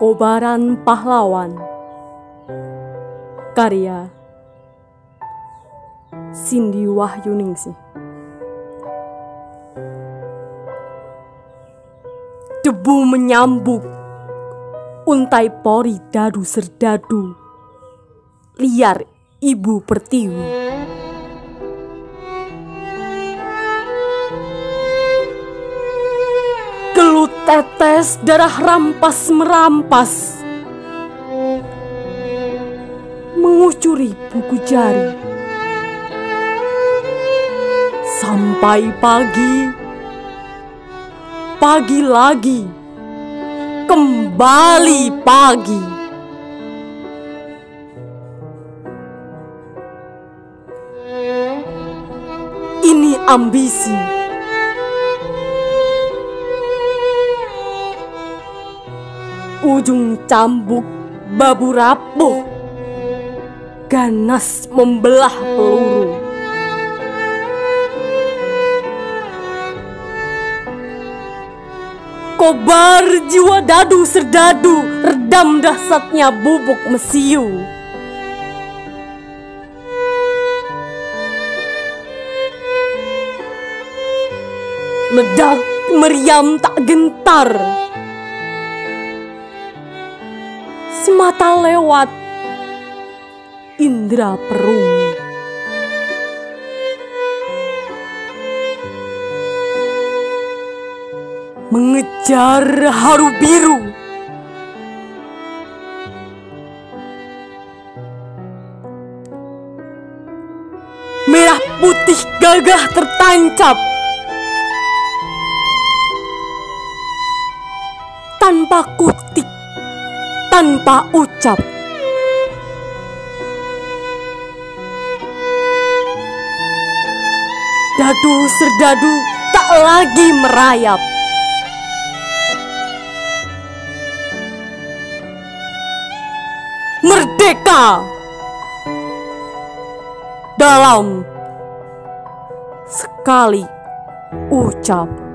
Kobaran Pahlawan. Karya Cindy Wahyuningsih. Debu menyambuk Untai pori dadu serdadu. Liar ibu pertiwi tetes darah rampas merampas. Mengucuri buku jari. Sampai pagi. Pagi lagi. Kembali pagi. Ini ambisi ujung cambuk babu rapuh. Ganas membelah peluru. Kobar jiwa dadu serdadu redam dahsyatnya bubuk mesiu. Ledak meriam tak gentar semata lewat indera perung. Mengejar haru biru. Merah putih gagah tertancap. Tanpa kutik tanpa ucap. Dadu serdadu tak lagi merayap. Merdeka dalam sekali ucap.